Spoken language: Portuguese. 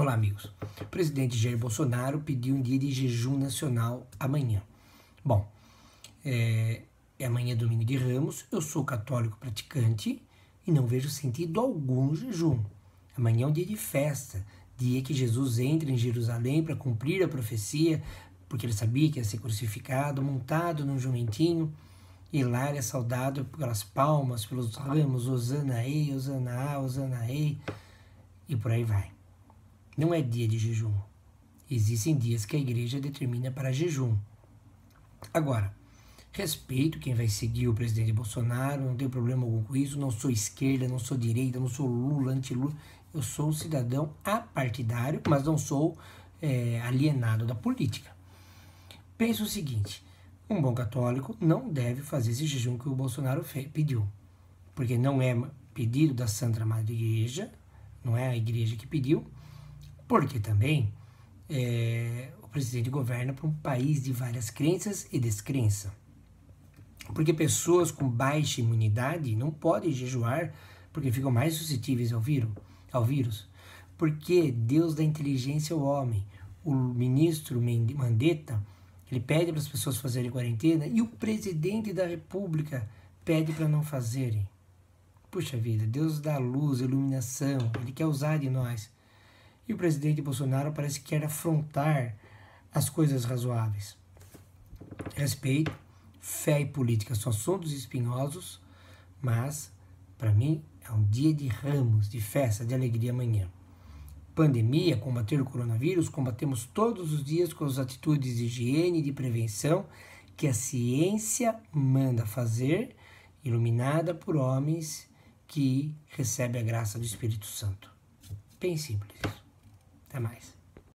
Olá, amigos. O presidente Jair Bolsonaro pediu um dia de jejum nacional amanhã. Bom, é, é amanhã domingo de Ramos, eu sou católico praticante e não vejo sentido algum jejum. Amanhã é um dia de festa, dia que Jesus entra em Jerusalém para cumprir a profecia, porque ele sabia que ia ser crucificado, montado num jumentinho, e lá ele é saudado pelas palmas, pelos ramos, Osana ei, Osana a, Osana ei, e por aí vai. Não é dia de jejum. Existem dias que a igreja determina para jejum. Agora, respeito quem vai seguir o presidente Bolsonaro, não tenho problema algum com isso, não sou esquerda, não sou direita, não sou Lula, anti-Lula. Eu sou um cidadão apartidário, mas não sou é, alienado da política. Penso o seguinte: um bom católico não deve fazer esse jejum que o Bolsonaro pediu, porque não é pedido da Santa Madre Igreja, não é a igreja que pediu, porque também é, o presidente governa para um país de várias crenças e descrença. Porque pessoas com baixa imunidade não podem jejuar porque ficam mais suscetíveis ao vírus. Ao vírus. Porque Deus dá inteligência ao homem. O ministro Mandetta ele pede para as pessoas fazerem quarentena e o presidente da República pede para não fazerem. Puxa vida, Deus dá luz, iluminação, Ele quer usar de nós. E o presidente Bolsonaro parece que quer afrontar as coisas razoáveis. Respeito, fé e política são assuntos espinhosos, mas, para mim, é um dia de ramos, de festa, de alegria amanhã. Pandemia, combater o coronavírus, combatemos todos os dias com as atitudes de higiene e de prevenção que a ciência manda fazer, iluminada por homens que recebem a graça do Espírito Santo. Bem simples. Até mais.